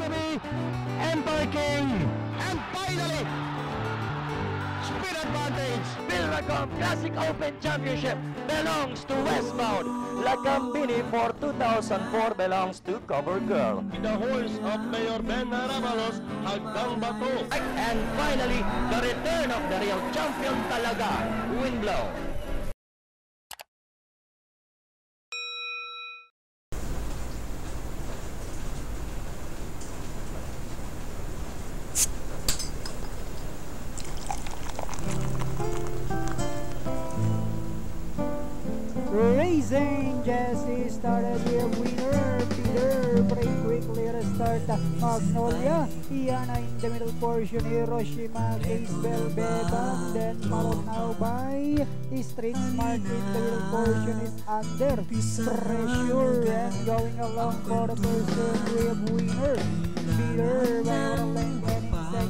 to be Empire King. And finally, speed advantage. Philracom Classic Open Championship belongs to Westbound. Lagambini for 2004 belongs to Cover Girl. The horse of Mayor Benhur Abalos, Hagdang Bato. And finally, the return of the real champion talaga, Windblow. Racing Jesse started the winner. Peter break quickly restart Magnolia. Iana in the middle portion. Hiroshima Casebell Bebang. Then followed now by Street Smart in the middle portion is under pressure and going along for the first have winner. Peter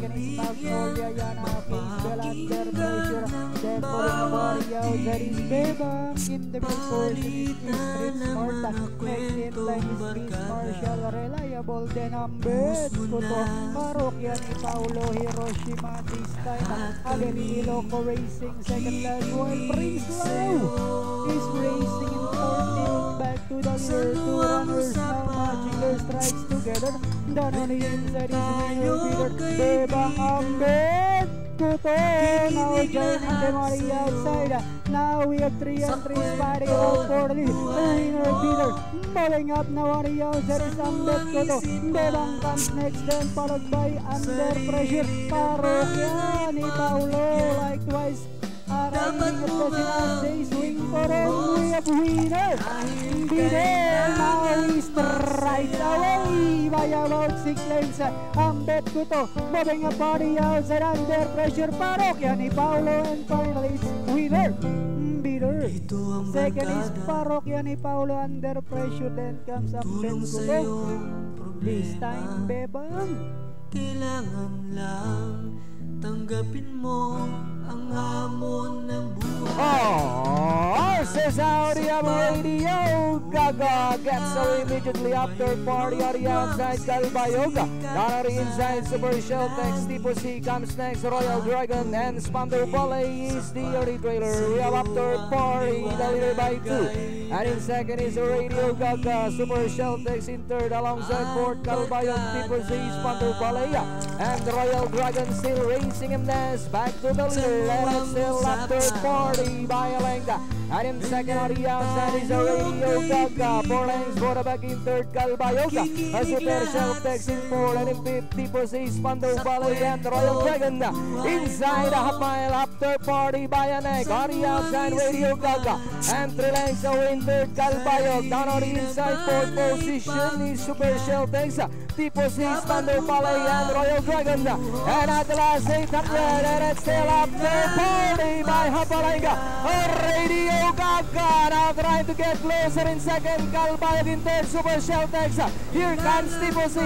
one length and in second is Magnolia. Iana Casebell under pressure. Then following Mario that is Bebang in the middle portion is Street Smart. Next in line is Miss Marshall Reliable. Then Ambed Kuto Parokya ni Paulo Hiroshima this time. Again Iloko Racing second last while Prince Lau is racing in 14 back to the leader. Two runners now matching their strikes together. Down on the inside is winner Peter Bebang Ambed Kuto now joining them on the outside. Now we have three entries fighting out for the winner Peter. Moving up now on the outside is Ambed Kuto. Bebang comes next then followed by Under Pressure. Parokya ni Paulo likewise. Arriving at the last day swing for a we have winner. Peter now he strikes away by about six lengths. Ambed Kuto moving up on the outside under pressure. Parokya ni Paulo and finally it's winner. Peter. Second is Parokya ni Paulo under pressure. Then comes Ambed Kuto. This time Bebang. Kailangan lang tanggapin mo ang hamon ng buhay. Oh, says Audi on radio. Gaga gets away immediately after party on the outside. Kalba Yoga. Down on the inside, Super Shell next. Tipo C comes next. Royal Dragon and Spandau Ballet is the early trailer. We have after party, the leader by two. And in second is Radio Gaga. Super Shell takes in third alongside fourth. Kalbayog, Tipo C, Spandau Ballet. And the Royal Dragon still racing him next. Back to the leader. And it's still after party by Alenga. And in second on the outside is a Radio Four lengths for back in third, Kalbayoga. A Super Shell takes in four. And in fifth, Tipo C, Spandau Ballet and Royal Dragon. Inside a half mile after party by a neck. On the outside, Radio Gaga. And three lengths away in third, Kalbayog. Down on the inside, fourth position is Super Shell takes. Tipo C, Spandau Ballet and Royal Dragon. And at the last 800, and it's still after party by Hapalanga. Radio Gaga now trying to get closer in second. Kalbayog in third, Super Shell takes. Here comes Tipo C.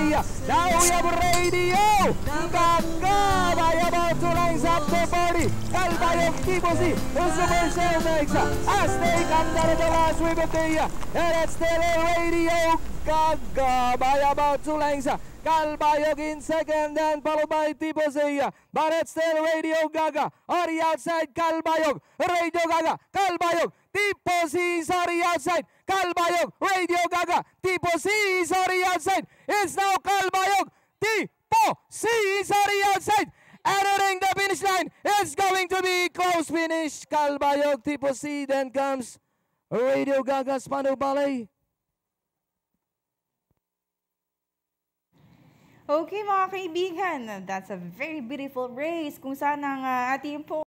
Now we have Radio Gaga by about to two lengths after party. Kalbayog, Tipo C, Super Shell takes. As they come down to the last week of the year. And it's still Radio Gaga by about two lengths. Kalbayog in second, then followed by C. But it's still Radio Gaga on outside. Kalbayog, Radio Gaga, Kalbayog, Tipo C is on outside. Kalbayog, Radio Gaga, Tipo C on outside. It's now Kalbayog, Tipo C is on the outside. Entering the finish line, it's going to be close finish. Kalbayog, Tipo C, then comes Radio Gaga, Spandau Ballet. Okay mga kaibigan, that's a very beautiful race kung saan ang ah, ating po